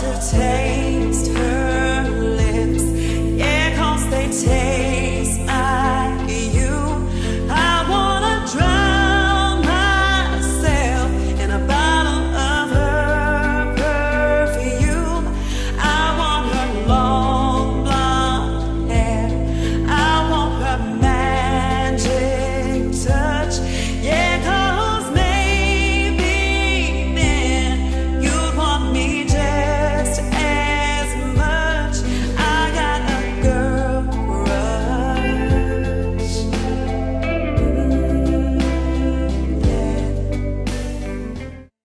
to take.